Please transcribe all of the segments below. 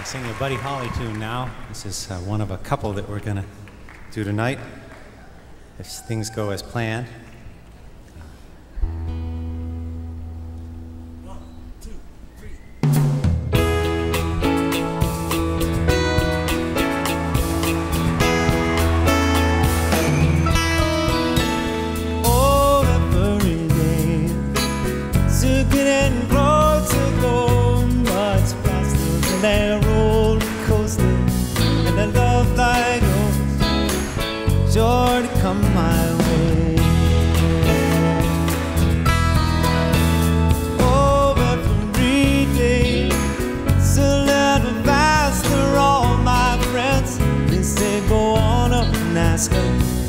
I sing a Buddy Holly tune now. This is uh, one of a couple that we're going to do tonight if things go as planned. adored come my way. Oh, but from reading, it's a little faster. All my friends, they say, go on up and ask her.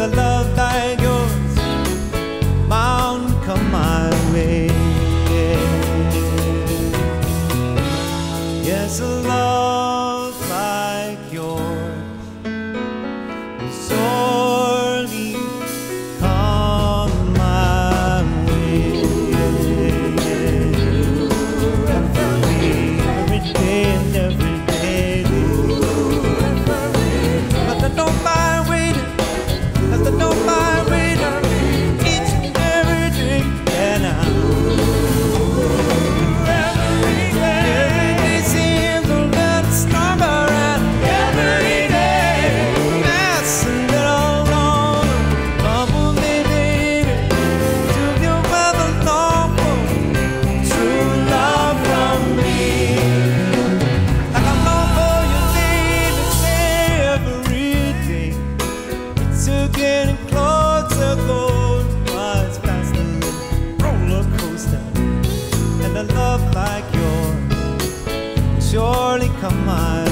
the love surely come my